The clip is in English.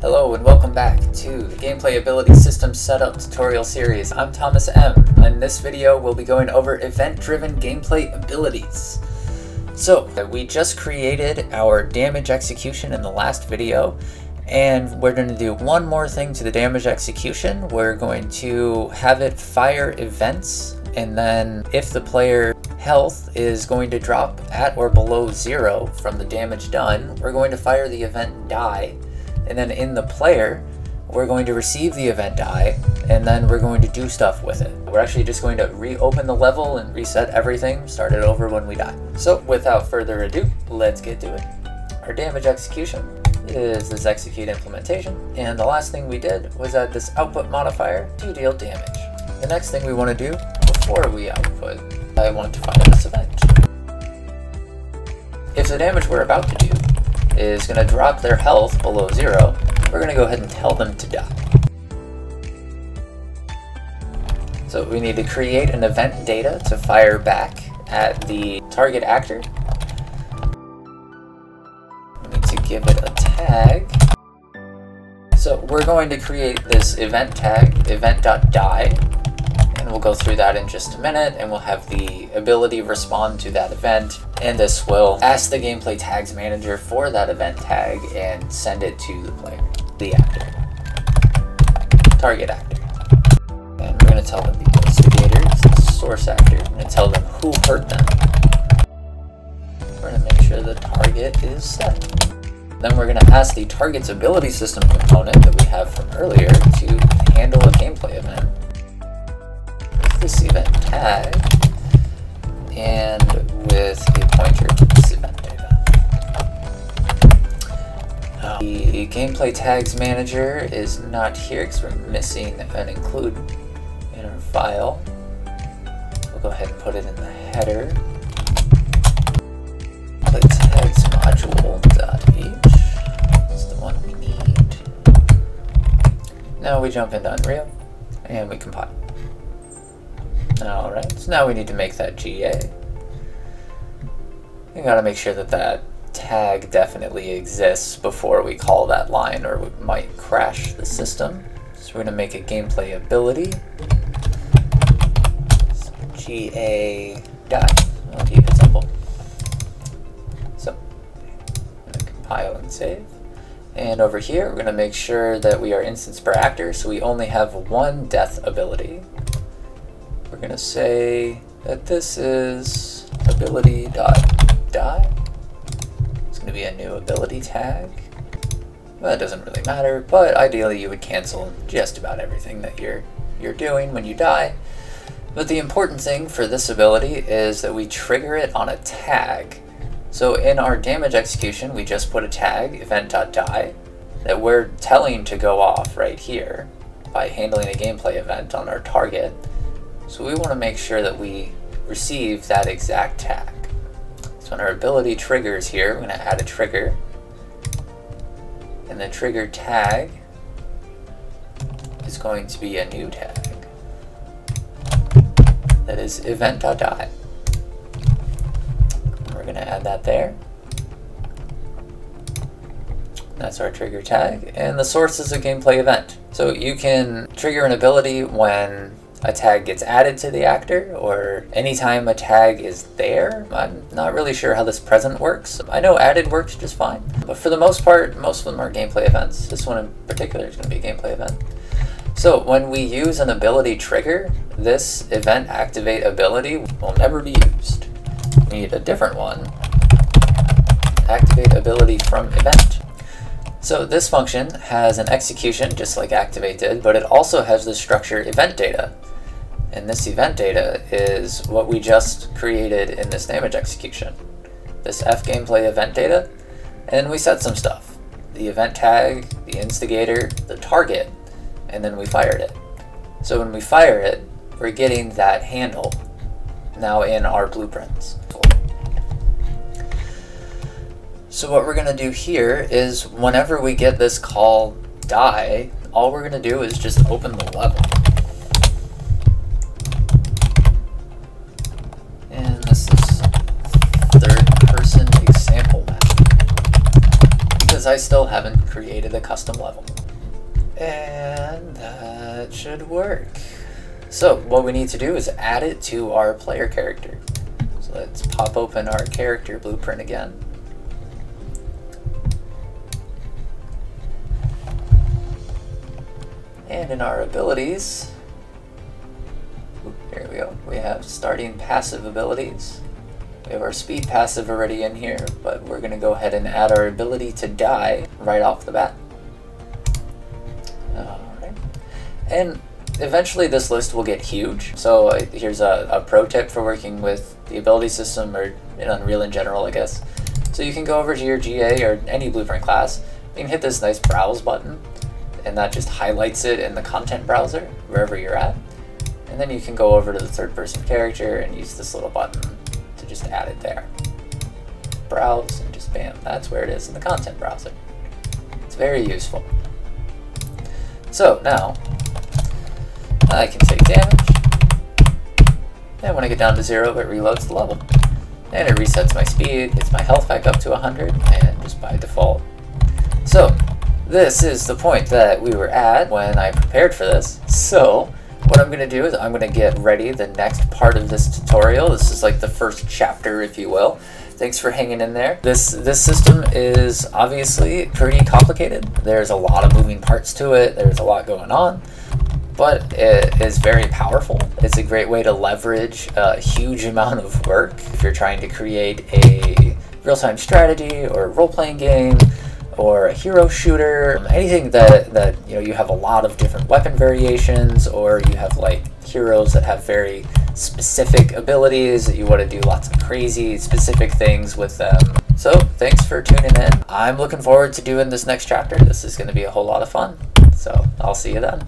Hello and welcome back to the Gameplay Ability System Setup tutorial series. I'm Thomas M. In this video, we'll be going over event-driven gameplay abilities. So, we just created our damage execution in the last video, and we're going to do one more thing to the damage execution. We're going to have it fire events, and then if the player health is going to drop at or below zero from the damage done, we're going to fire the event die and then in the player, we're going to receive the event die, and then we're going to do stuff with it. We're actually just going to reopen the level and reset everything, start it over when we die. So without further ado, let's get to it. Our damage execution is this execute implementation, and the last thing we did was add this output modifier to deal damage. The next thing we want to do before we output, I want to fire this event. If the damage we're about to do is going to drop their health below zero, we're going to go ahead and tell them to die. So we need to create an event data to fire back at the target actor. We need to give it a tag. So we're going to create this event tag, event.die, we'll go through that in just a minute, and we'll have the ability respond to that event, and this will ask the gameplay tags manager for that event tag and send it to the player, the actor, target actor. And we're going to tell them the instigators, the source actor, we're to tell them who hurt them. We're going to make sure the target is set. Then we're going to ask the target's ability system component that we have from earlier to handle a gameplay event this event tag and with a pointer to this event data. Uh, the gameplay tags manager is not here because we're missing an include in our file. We'll go ahead and put it in the header. Play tags module.h. That's the one we need. Now we jump into Unreal and we compile. Alright, so now we need to make that GA. We gotta make sure that that tag definitely exists before we call that line or we might crash the system. So we're gonna make a gameplay ability. So GA dot. I'll keep it simple. So, compile and save. And over here, we're to make sure that we are instance per actor, so we only have one death ability going to say that this is ability dot die. It's going to be a new ability tag. Well, that doesn't really matter, but ideally you would cancel just about everything that you're you're doing when you die. But the important thing for this ability is that we trigger it on a tag. So in our damage execution, we just put a tag, event.die, that we're telling to go off right here by handling a gameplay event on our target. So we want to make sure that we receive that exact tag. So when our ability triggers here, we're going to add a trigger. And the trigger tag is going to be a new tag. That is event.die. We're going to add that there. That's our trigger tag. And the source is a gameplay event. So you can trigger an ability when a tag gets added to the actor or anytime a tag is there. I'm not really sure how this present works. I know added works just fine, but for the most part, most of them are gameplay events. This one in particular is going to be a gameplay event. So when we use an ability trigger, this event activate ability will never be used. We need a different one. Activate ability from event. So this function has an execution just like activate did, but it also has the structure event data. And this event data is what we just created in this damage execution. This f gameplay event data, and we set some stuff. The event tag, the instigator, the target, and then we fired it. So when we fire it, we're getting that handle now in our blueprints. So what we're going to do here is whenever we get this call die, all we're going to do is just open the level. I still haven't created a custom level. And that should work. So what we need to do is add it to our player character. So let's pop open our character blueprint again. And in our abilities, here we go, we have starting passive abilities. We have our speed passive already in here, but we're going to go ahead and add our ability to die right off the bat. Alright. And eventually this list will get huge. So uh, here's a, a pro tip for working with the ability system or in Unreal in general, I guess. So you can go over to your GA or any Blueprint class, you can hit this nice browse button, and that just highlights it in the content browser, wherever you're at. And then you can go over to the third person character and use this little button to just add it there. Browse and just bam, that's where it is in the content browser. It's very useful. So now, I can take damage. And when I get down to zero, it reloads the level. And it resets my speed, gets my health back up to 100, and just by default. So, this is the point that we were at when I prepared for this. So, what I'm going to do is I'm going to get ready the next part of this tutorial. This is like the first chapter, if you will. Thanks for hanging in there. This, this system is obviously pretty complicated. There's a lot of moving parts to it. There's a lot going on but it is very powerful. It's a great way to leverage a huge amount of work if you're trying to create a real-time strategy or role-playing game or a hero shooter, anything that, that you know you have a lot of different weapon variations or you have like heroes that have very specific abilities that you want to do lots of crazy specific things with them. So thanks for tuning in. I'm looking forward to doing this next chapter. This is going to be a whole lot of fun. So I'll see you then.